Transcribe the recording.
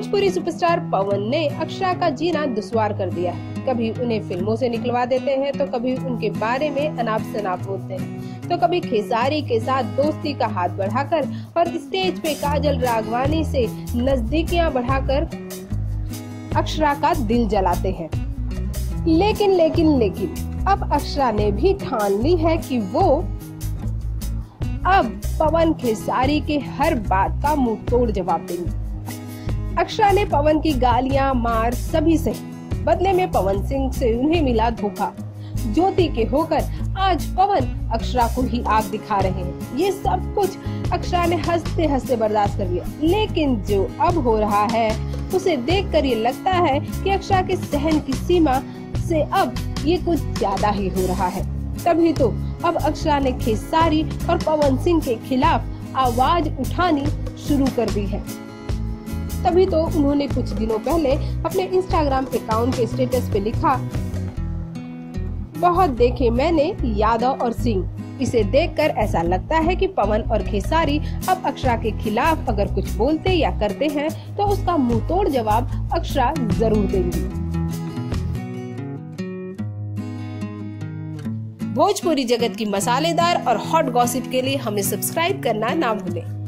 Bhojpuri superstar पवन ने अक्षरा का जीना दुश्वार कर दिया है। कभी उन्हें फ़िल्मों से निकलवा देते हैं तो कभी उनके बारे में अनाप शनाप बोलते हैं। तो कभी खेसारी के साथ दोस्ती का हाथ बढ़ाकर और स्टेज पे काजल रागवानी से नजदीकियाँ बढ़ाकर अक्षरा का दिल जलाते हैं। लेकिन लेकिन लेकिन, अब अक्षरा ने भी ठान ली है कि वो अब पवन खेसारी के हर बात का मुँह तोड़ जवाब देंगी। अक्षरा ने पवन की गालियाँ मार सभी सही बदले में पवन सिंह से उन्हें मिला धोखा। ज्योति के होकर आज पवन अक्षरा को ही आग दिखा रहे हैं। ये सब कुछ अक्षरा ने हँसते हँसते बर्दाश्त कर लिया। लेकिन जो अब हो रहा है, उसे देखकर ये लगता है कि अक्षरा के सहन की सीमा से अब ये कुछ ज़्यादा ही हो रहा है। तभी तो अब अक्षरा ने खेसारी और पवन सिंह के खिलाफ आवाज़ उठानी शुरू कर दी है। तभी तो उन्होंने कुछ दिनों पहले अपने इंस्टाग्राम अकाउंट के स्टेटस पे लिखा। बहुत देखे मैंने यादव और सिंह। इसे देखकर ऐसा लगता है कि पवन और खेसारी अब अक्षरा के खिलाफ अगर कुछ बोलते या करते हैं तो उसका मुँह तोड़ जवाब अक्षरा ज़रूर देंगी। भोजपुरी जगत की मसालेदार और हॉट गॉसिप के लिए हमें सब्सक्राइब करना ना भूलें।